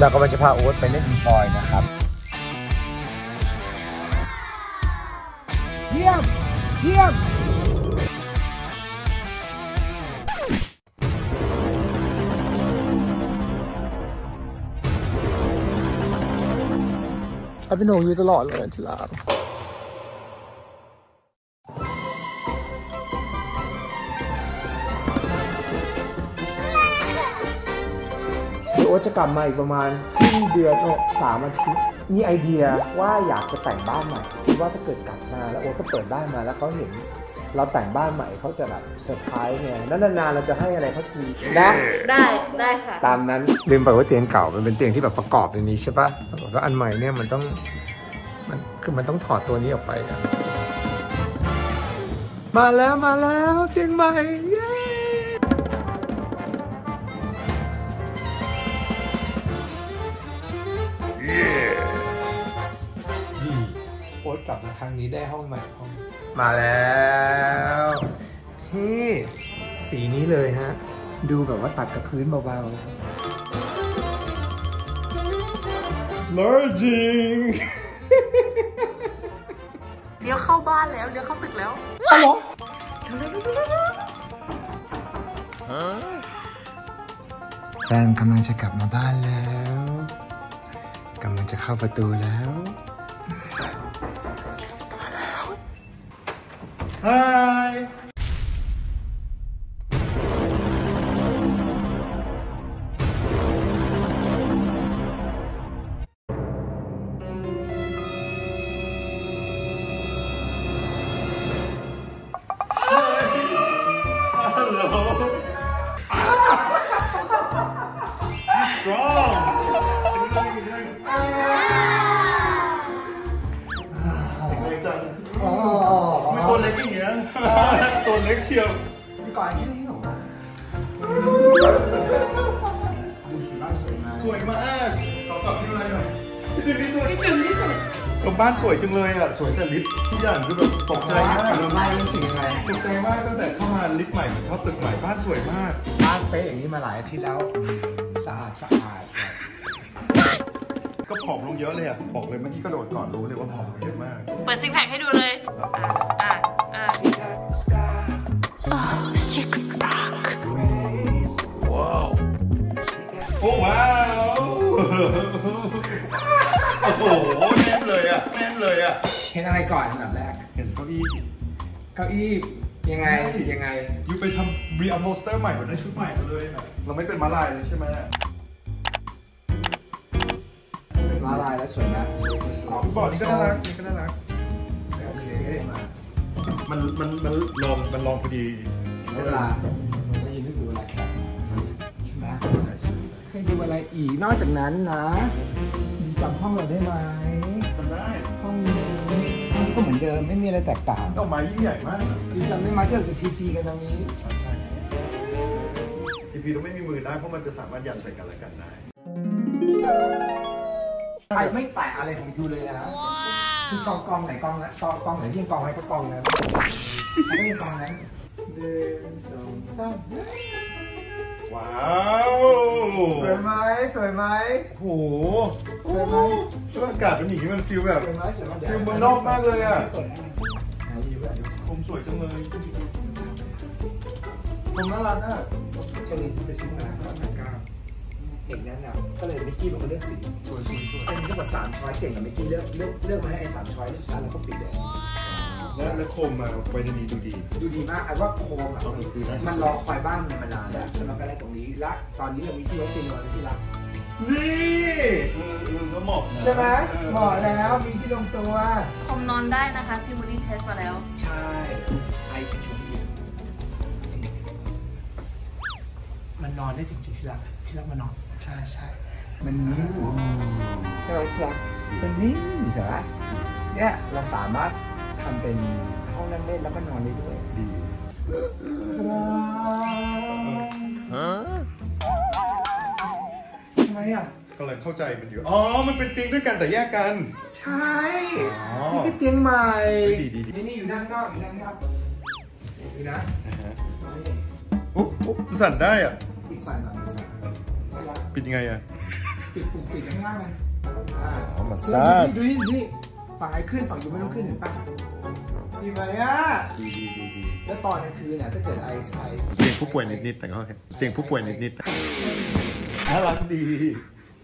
เรากำลังจะพาโอ๊ตไปเล่นอีฟอยนะครับ เยี่ยม เยี่ยมเอาเป็นโหนอยู่ตลอดเลยทีหลังเดี๋ยว โอ๊ตจะกลับมาอีกประมาณครึ่งเดือนโอสามอาทิตย์มีไอเดียว่าอยากจะแต่งบ้านใหม่คิดว่าถ้าเกิดกลับมาแล้วโอ๊ตก็เปิดบ้านมาแล้วเขาเห็น เราแต่งบ้านใหม่เขาจะแบบเซอร์ไพรส์ไงแล้วนานๆเราจะให้อะไรเขาทีนะได้ได้ค่ะ ตามนั้นลืมไปว่าเตียงเก่ามันเป็นเตียงที่แบบประกอบในนี้ใช่ปะแล้วอันใหม่เนี่ยมันต้องมันคือมันต้องถอดตัวนี้ออกไปอะมาแล้วมาแล้วเตียงใหม่ บมาครั้งนี้ได้ห้องใหม่ห้องมาแล้วนี่สีนี้เลยฮะ ดูแบบว่าตัดกับพื้นเบาๆ merging เลี้ยวเข้าบ้านแล้วเลี้ยวเข้าตึกแล้วอ๋อเหรอแฟนกำลังจะกลับมาบ้านแล้วกำลังจะเข้าประตูแล้ว Hi เล็กเชียวพี่ก่อนที่นี่หรอดูสีบ้านสวยมากสวยมากขอกลับที่อะไรหน่อยที่สุดที่สุดที่สุดที่สุดก็บ้านสวยจังเลยอะสวยแต่ลิฟต์ทุกอย่างคือแบบตกใจมากเราไล่เป็นสิ่งอะไรตกใจมากตั้งแต่เข้ามาลิฟต์ใหม่เข้าตึกใหม่บ้านสวยมากบ้านเป๊ะอย่างนี้มาหลายอาทิตย์แล้วสะอาดสะอาดก็ผอมลงเยอะเลยอะบอกเลยเมื่อกี้กระโดดก่อนรู้เลยว่าผอมลงเยอะมาก เปิดซิงแพคให้ดูเลยอะ โอ้โหแน่นเลยอะแน่นเลยอะเห็นอะไรก่อนอันดับแรก เห็นเก้าอี้เก้าอี้ยังไงยังไง ยูไปทำรีอัลโพสเตอร์ใหม่เหมือนได้ชุดใหม่มาเลยอะเราไม่เป็นมาลายเลยใช่ไหมเป็นม้าลายแล้วสวยไหมพี่บอกนี่ก็น่ารักนี่ก็น่ารักโอเคมามันมันมันลองมันลองพอดีเวลา ดูอะไรอีกนอกจากนั้นนะจำห้องเราได้ไหมทำได้ ห้องนี้ห้องนี้ก็เหมือนเดิมไม่มีอะไรแตกต่างดอกไม้ยิ่งใหญ่มากจำได้ไหมที่เราจะทีทีกันตรงนี้ทีพีต้องไม่มีมือได้เพราะมันจะสามารถยันใส่กันและกันได้ไปไม่แตะอะไรของยูเลยนะคือกองกองไหนกองนะกองกองไหนที่งกองไว้ก็กองนั้นไม่กองนั้นเดินสองสาม ว้าวสวยไหมสวยไหมโหสวยไหมช่วอากาศเป็นอย่างนี้มันฟิลแบบสวยไหมสวยไหมฟิลเมืองนอกมากเลยอะเปิดให้ไหนอยู่แบบผมสวยจังเลยผมน่ารักอะเชลินไปซื้อมาสามพันเก้าเอกนั้นน่ะก็เลยมิกกี้ลงมาเลือกสีสวยสวยสวยเป็นทั้งหมดสามช้อยเก่งกับมิกกี้เลือกเลือกเลือกมาให้ไอ้สามช้อยแล้วสุดท้ายเราก็ปิดเลย แล้วแล้วโคมมาไว้ในนี้ดูดี ดูดีมากไอ้ว่าโคมอะต้องดูดีนะมันรอคอยบ้านมันมานานแล้วแล้วมันก็ได้ตรงนี้และตอนนี้เรามีที่ไว้ซีนอนที่รักนี่อืมอืมก็เหมาะนะใช่ไหมออเหมาะแล้วมีที่ลงตัวคอมนอนได้นะคะพี่มูดี้เทสมาแล้ว ใช่ไอเป็นชุดเดียวมันนอนได้จริงๆที่รักที่รักมันนอนใช่ใช่มันนิ่มใช่ไหมที่รักมันนิ่มเห็นไหมเนี่ยเราสามารถ ทำเป็นห้องนั่งเล่นแล้วก็นอนได้ด้วย ดีทำไมอะก็เลยเข้าใจมันอยู่ อ๋อ มันเป็นเตียงด้วยกันแต่แยกกัน ใช่อ๋อนี่คือเตียงใหม่ ดีดีดีนี่นี่อยู่ด้านนอกอยู่ด้านนอกดูนะอ่าฮะนี่อุ๊บอุ๊บมันสั่นได้อะปิดไฟหน่อยปิดไฟหน่อยที่รักปิดยังไงอะ ปิดปุ่มปิดข้างล่างเลยอ่าอ๋อมาซ่าดูนี่ดูนี่ ฝั่งไอ้ขึ้นฝั่งยูไม่ต้องขึ้นเห็นปะดีไหมอะดีดีดีดีแล้วตอนกลางคืนเนี่ยถ้าเกิดไอ้ไอ้เตียงผู้ป่วยนิดๆแต่ก็โอเคเตียงผู้ป่วยนิดๆน่ารักดี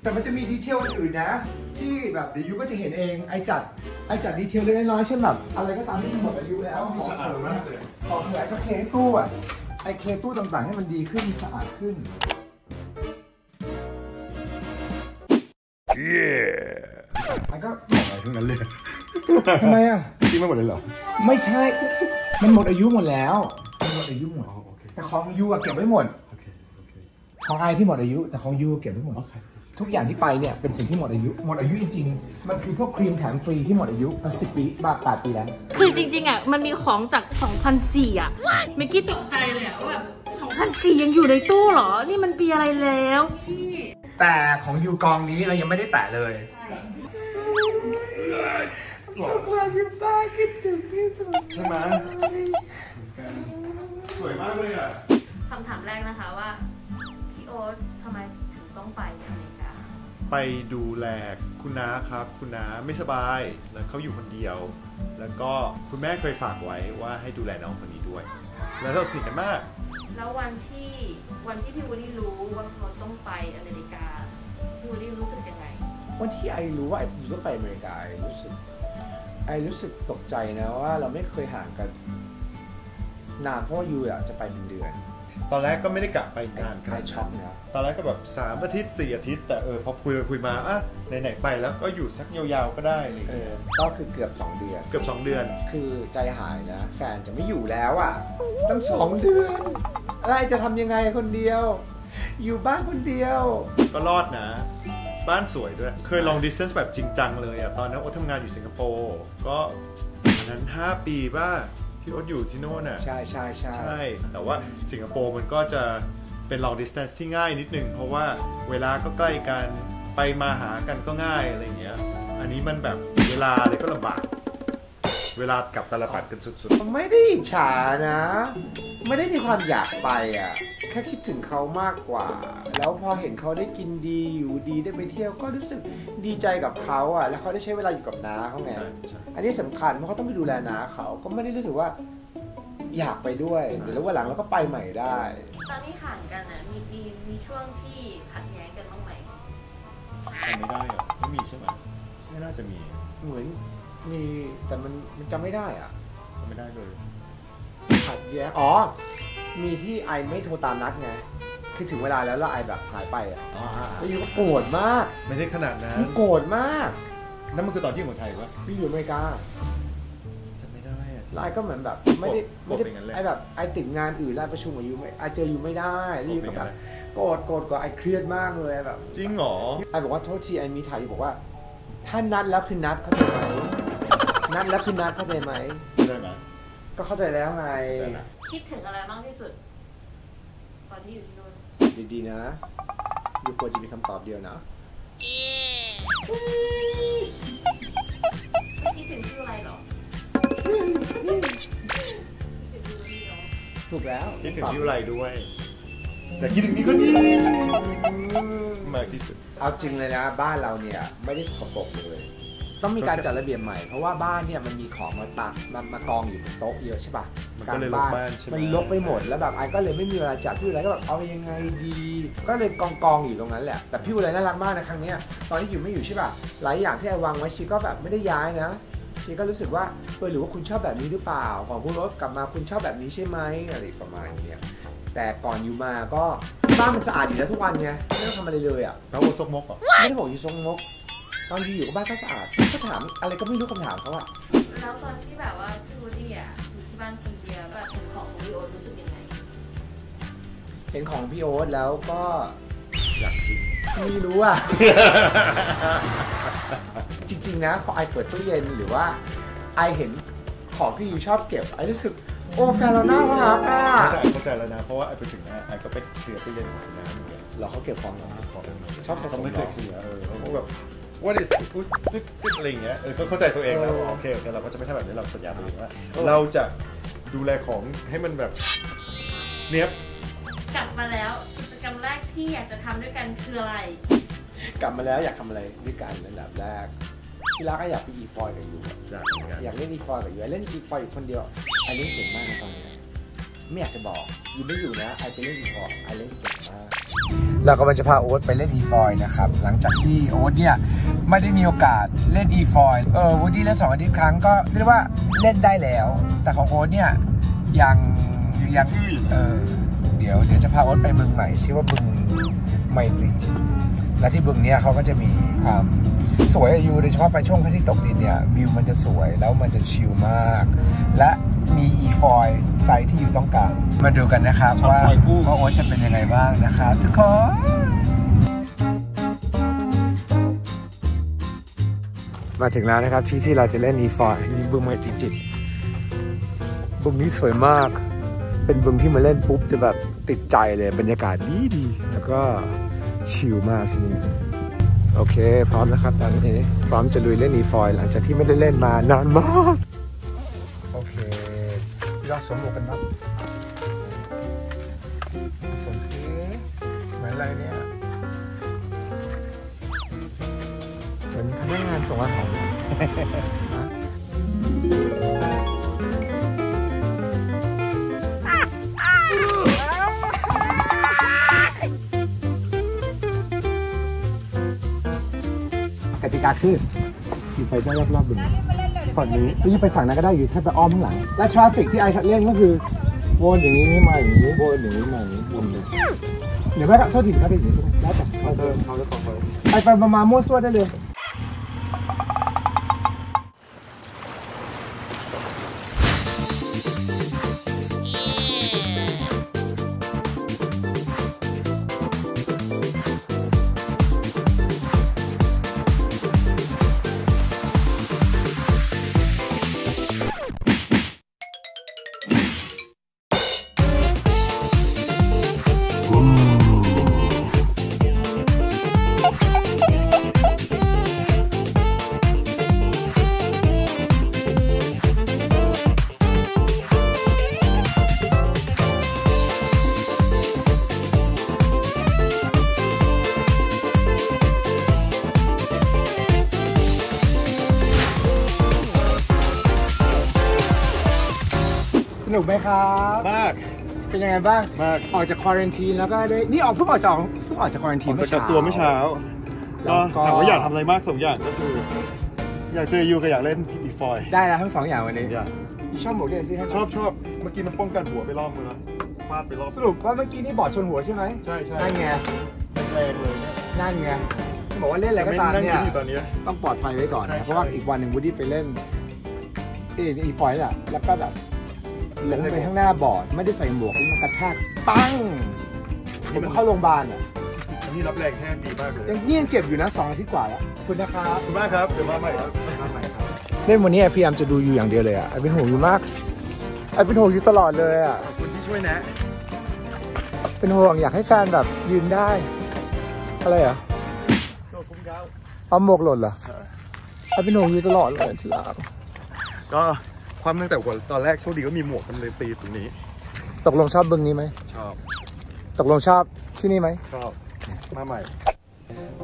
แต่มันจะมีดีเทลอื่นๆนะ ที่แบบเดี๋ยวยูก็จะเห็นเองไอ้จัดไอ้จัดดีเทลเล็กๆน้อยๆเช่นแบบอะไรก็ตามที่มันหมดอายุแล้วของสะอาดมากเลยของเหลือก็เคตู้อะไอ้เคตู้ต่างๆให้มันดีขึ้นสะอาดขึ้นเย้มันก็อะไร ทั้งนั้นเลยทำไมอะที่ไม่หมดเลยเหรอ ไม่ใช่ มันหมดอายุหมดแล้วมันหมดอายุหมดอ๋อโอเคแต่ของยูอะเก็บไว้หมดโอเคโอเคของไอที่หมดอายุ แต่ของยูเก็บไว้หมดโอเคทุกอย่างที่ไปเนี่ยเป็นสิ่งที่หมดอายุ หมดอายุจริงๆ มันคือพวกครีมแถมฟรีที่หมดอายุมาสิบปีบาทแปดปีแล้ว คือจริงๆอะมันมีของจาก 2004 อะเมื่อกี้ตกใจเลยอะว่าแบบ2004 ยังอยู่ในตู้เหรอ นี่มันปีอะไรแล้วพี่แต่ของยูกองนี้เรายังไม่ได้แตะเลย ใช่ไหมสวยมากเลยอะคำถามแรกนะคะว่าพี่โอ๊ตทำไมถึงต้องไปอเมริกาไปดูแลคุณน้าครับ คุณน้าไม่สบายแล้วเขาอยู่คนเดียว แล้วก็คุณแม่เคยฝากไว้ว่าให้ดูแลน้องคนนี้ด้วย แล้วเราสนิทกันมาก แล้ววันที่วันที่พี่วูดดี้รู้ว่าเขาต้องไปอเมริกาพี่วูดดี้รู้สึกยังไง วันที่ I รู้ว่า I you ต้องไปอเมริกา I รู้สึก ไอรู้สึกตกใจนะว่าเราไม่เคยห่างกันนานเพราะว่ายูอะจะไปเป็นเดือน ตอนแรกก็ไม่ได้กลับไปนานขไอนาดช็อกนั้นนะ ตอนแรกก็แบบ3อาทิตย์4อาทิตย์ แต่เออพอคุยไปคุยมาอะไหนๆไปแล้วก็อยู่สักยาวๆก็ได้อะไรอย่างเอเงี้อยก็คือเกือบ 2 เดือน เกือบ2เดือน คือใจหายนะ แฟนจะไม่อยู่แล้วอะ ตั้งสองเดือน อะไรจะทำยังไงคนเดียว อยู่บ้านคนเดียว ก็รอดนะ บ้านสวยด้วย เคยลอง distance แบบจริงจังเลยอะตอนนั้นโอ๊ตทำงานอยู่สิงคโปร์ก็อันนั้น 5 ปีป่ะที่โอ๊ตอยู่ที่โน่นน่ะใช่ใช่ใช่ใช่ แต่ว่าสิงคโปร์มันก็จะเป็น long distance ที่ง่ายนิดนึง เพราะว่าเวลาก็ใกล้กันไปมาหากันก็ง่ายอะไรอย่างเงี้ย อันนี้มันแบบเวลาเลยก็ลำบาก เวลากลับตลปัดกันสุดไม่ได้อิจฉานะ ไม่ได้มีความอยากไปอะ แค่คิดถึงเขามากกว่า แล้วพอเห็นเขาได้กินดีอยู่ดีได้ไปเที่ยวก็รู้สึกดีใจกับเขาอะ แล้วเขาได้ใช้เวลาอยู่กับน้าเขาๆไงใช่ใช่ อันนี้สำคัญเพราะเขาต้องไปดูแลน้าเขาก็ไม่ได้รู้สึกว่า อยากไปด้วยเดี๋ยววันหลังเราก็ไปใหม่ได้ ตอนที่ห่างกันอะมีมีมีช่วงที่ขัดแย้งกันบ้างไหมจำไม่ได้เหรอไม่มีใช่ไหมไม่น่าจะมี เหมือน มีแต่มันมันจำไม่ได้อะจำไม่ได้เลยขัดแย้งอ๋อ มีที่ไอไม่โทรตามนัดไงคือถึงเวลาแล้วแล้วไอแบบหายไปอะแล้วยูก็โกรธมากไม่ได้ขนาดนั้นยูโกรธมาก นั่นมันคือตอนที่อยู่เมืองไทยปะยูอยู่อเมริกาจำไม่ได้อะแล้วไอก็เหมือนแบบไม่ได้โกรไม่ธได้เป็นงั้นแหละไอแบบไอติดงานอื่นแล้วประชุมกับยูไม่ไอเจอยูไม่ได้แล้วยูเป็ก็นแบไงบโกรธโกรธก็ไอเครียดมากเลยแบบ จริงเหรอไอบอกว่าโทษทีไอมีถ่ายอยู่บอกว่า ถ้านัดแล้วคือนัดเข้าใจไหม นัดแล้วคือนัดเข้าใจไหม ได้ไหมก็เข้าใจแล้วไง ได้นะคิดถึงอะไรมากที่สุด ตอนที่อยู่ที่นู่นดีๆนะยูควรจะมีคำตอบเดียวนะ คิดถึงชื่ออะไรเหรอถูกแล้วคิดถึงที่อะไรด้วย แต่คิดถึงนี่ก็ดีมากที่สุด เอาจริงเลยนะ บ้านเราเนี่ย ไม่ได้สกปรกเลย ต้องมีการจัดระเบียบใหม่ เพราะว่าบ้านเนี่ยมันมีของมาตักมามากองอยู่บนโต๊ะเยอะใช่ป่ะมันก็เลยรกบ้านใช่ไหม มันรกไปหมดแล้วแบบไอ้ก็เลยไม่มีเวลาจัดพี่อะไรก็แบบเอายังไงดี ก็เลยกองกองๆอยู่ตรงนั้นแหละแต่พี่อะไรน่ารักมากนะครั้งเนี้ยตอนที่อยู่ไม่อยู่ใช่ป่ะหลายอย่างที่ไอ้วางไว้ชีก็แบบไม่ได้ย้ายนะ ชีก็รู้สึกว่าเออหรือว่าคุณชอบแบบนี้หรือเปล่า ของคุณรถกลับมาคุณชอบแบบนี้ใช่ไหมอะไรประมาณเนี้ยแต่ก่อนอยู่มาก็บ้านมันสะอาดอยู่แล้วทุกวันไงไม่ต้องทำอะไรเลยอะ แล้วโอ๊ตซกมกเหรอไม่ได้บอก you ซกมก ตอนที่อยู่กับบ้านก็สะอาดก็ถามอะไรก็ไม่รู้คำถามเขาอะแล้วตอนที่แบบว่าพี่วูดดี้อะอยู่ที่บ้านคนเดียวแบบเห็นของของพี่โอ๊ตรู้สึกยังไงเห็นของพี่โอ๊ตแล้วก็อยากทิ้งไม่รู้อะ จริงๆนะพอ I เปิดตู้เย็นหรือว่า I เห็นของที่อยู่ชอบเก็บไอรู้สึกโอ้แฟนเราน่ารักอะแต่ไอ้เข้าใจแล้วนะ เพราะว่าไอ้ไปถึงนะไอ้ก็ไปเคลียร์ตู้เย็นของน้ำเหมือนกันเราเขาเก็บของเหรอของเดิมเลยชอบสะสมเขาไม่เคยเคลียร์เออเขาก็แบบ what is อุ๊ยตึ๊ดตึ๊ดอะไรอย่างเงี้ยเออก็เข้าใจตัวเองแล้วโอเคโอเคเราก็จะไม่ทำแบบนี้เราสัญญาตัวเองว่าเราจะดูแลของให้มันแบบเนี้ยบกลับมาแล้วกิจกรรมแรกที่อยากจะทำด้วยกันคืออะไร กลับมาแล้วอยากทำอะไรด้วยกันในอันดับแรกที่รักก็อยากไปอีฟอยกับยูอยากเหมือนกันอยากเล่นอีฟอยกับยูไอเล่นอีฟอยอยู่คนเดียวไอเล่นเก่งมากนะตอนนี้ไม่อยากจะบอกยูไม่อยู่นะไอไปเล่นอีฟอยไอเล่นเก่งมาก เรากำลังจะพาโอ๊ตไปเล่น efoil นะครับ หลังจากที่โอ๊ตเนี่ย ไม่ได้มีโอกาสเล่น efoil เออวูดดี้เล่นสองอาทิตย์ครั้งก็เรียกว่าเล่นได้แล้ว แต่ของโอ๊ตเนี่ย ยังยังเออเดี๋ยวเดี๋ยวจะพาโอ๊ตไปบึงใหม่ชื่อว่าบึงไมตรีจิตและที่บึงเนี่ยเขาก็จะมีความสวยอยู่โดยเฉพาะไปช่วงพระอาทิตย์ตกดินเนี่ยวิวมันจะสวยแล้วมันจะชิลมาก และ มี efoil ไซส์ที่ you ต้องการ มาดูกันนะครับชอบว่าฟอยคู่ว่าโอ๊ตจะเป็นยังไงบ้างนะครับทุกคนมาถึงแล้วนะครับที่ที่เราจะเล่น efoil นี่บึงไมตรีจิตบึงนี้สวยมาก เป็นบึงที่มาเล่นปุ๊บจะแบบติดใจเลยบรรยากาศดีดีๆแล้วก็ชิลมากที่นี่โอเค พร้อมแล้วครับตอนนี้ พร้อมจะลุยเล่นอีฟอย หลังจากที่ไม่ได้เล่นมานานมากโอเคพี่ ลองสวมหมวกกันน็อกสวมซิเหมือนอะไรเนี่ยเหมือนพนักงานส่งอาหารกติกาคืออยู่ไปได้รอบๆบึง ฝั่งนี้ที่ไปฝั่งนั้นก็ได้อยู่แค่ไปอ้อมข้างหลัง และทราฟฟิกที่ไอเล่นก็คือวนอย่างนี้มาอย่างนี้วนอย่างนี้มาอย่างนี้วนเลยเดี๋ยวแม่ก็โทษทีครับเป็นอย่างนี้แล้วแต่เขาเดินเขาจะต่อไปไปไปมามามั่วซั่วได้เลย กไหมครับ มาก เป็นยังไงบ้าง มาก ออกจาก quarantine แล้วก็ได้ นี่ออกเพิ่งออกจากเพิ่งออกจาก quarantine ออกจากกักตัวเมื่อเช้าแล้ก็ก็ถามว่าอยากทำอะไรมากสองอย่างก็คือ อยากเจอ you กับอยากเล่น efoil ได้แล้วทั้งสองอย่างวันนี้อยากชอบหมวกเดซี่ให้ไหมชอบชอบเมื่อกี้มันป้องกันหัวไปรอบนึงแล้วฟาดไปรอบสรุปว่าเมื่อกี้นี่บอดชนหัวใช่ไหมใช่ใช่นั่นไงแรงเลยเนี่ยนั่นไงบอกว่าเล่นอะไรก็ตามนั่งเนี่ยคิดอยู่ตอนนี้ต้องปลอดภัยไว้ก่อนใช่นะใช่เพราะว่าอีกวันหนึ่งวูดดี้ไปเล่นเอ็นอีฟอยล์อะแล้วก็แบบ ล้มไปข้างหน้าบอร์ดไม่ได้ใส่หมวกแล้วมันกระแทกปังผมเข้าโรงพยาบาลอะอันนี้รับแรงแห้งดีมากเลยยังนี่ยังเจ็บอยู่นะสองอาทิตย์กว่าแล้วขอบคุณนะครับขอบคุณมากครับเดี๋ยวมาใหม่ครับเล่นวันนี้พยายามจะดูอยู่อย่างเดียวเลยอะไอเป็นห่วงอยู่มากไอเป็นห่วงอยู่ตลอดเลยอะขอบคุณที่ช่วยแนะ เป็นห่วงอยากให้แฟนแบบยืนได้อะไรเหรอโดนคุ้มยาวเอาหมวกหล่นเหรอไอเป็นห่วงอยู่ตลอดเลยทีหลังก็ ความตั้งแต่ตอนแรกโชคดีก็มีหมวกมันเลยตีตรงนี้ ตกลงชอบบึงนี้ไหมชอบ ตกลงชอบที่นี่ไหมชอบมาใหม่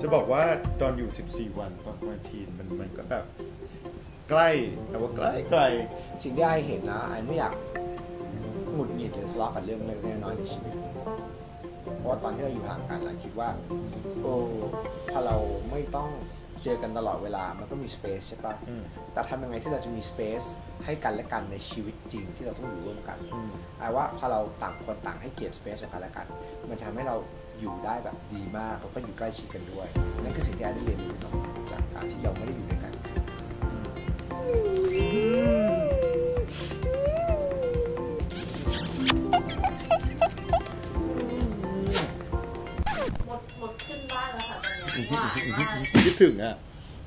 จะบอกว่าตอนอยู่ 14 วันตอนควอนทีนมันมันก็แบบใกล้แต่ว่าใกล้ไกลสิ่งที่ไอเห็นนะไอไม่อยากหงุดหงิดหรือทะเลาะกับเรื่องเล็กๆน้อยๆในชีวิตเพราะว่าตอนที่เราอยู่ห่างกันเราคิดว่าโอ้ถ้าเราไม่ต้อง เจอกันตลอดเวลามันก็มีสเปซใช่ปะอืมแต่ทำยังไงที่เราจะมีสเปซให้กันและกันในชีวิตจริงที่เราต้องอยู่ร่วมกันอืมไอว่าพอเราต่างคนต่างให้เกียรติสเปซของกันและกัน มันจะทำให้เราอยู่ได้แบบดีมากแล้วก็อยู่ใกล้ชิดกันด้วยนั่นคือสิ่งที่ไอได้เรียนรู้เนาะจากการที่เราไม่ได้ ถึงอะ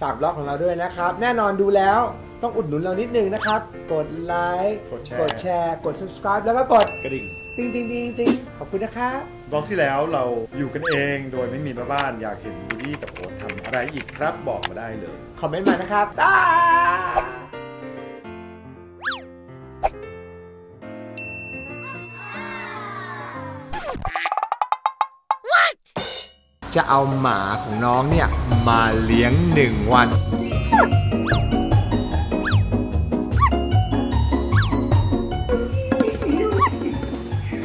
ฝาก vlog ของเราด้วยนะครับ แน่นอนดูแล้วต้องอุดหนุนเรานิดนึงนะครับ กดไลค์กดแชร์ กดแชร์ กด subscribe แล้วก็กดกระดิ่งติ๊งติ๊งติ๊งติ๊งขอบคุณนะครับ vlog ที่แล้วเราอยู่กันเองโดยไม่มีแม่บ้านอยากเห็นวูดดี้กับโอ๊ตทำอะไรอีกครับบอกมาได้เลย คอมเมนต์มานะครับได้ จะเอาหมาของน้องเนี่ยมาเลี้ยงหนึ่งวัน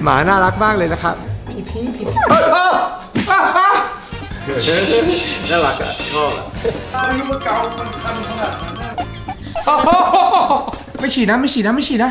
หมาน่ารักมากเลยนะครับ พี่พี่พี่พี่น่ารักอะชอบอะอายุมันเก่ามันคันขนาดนั้นไม่ฉี่นะไม่ฉี่นะไม่ฉี่นะ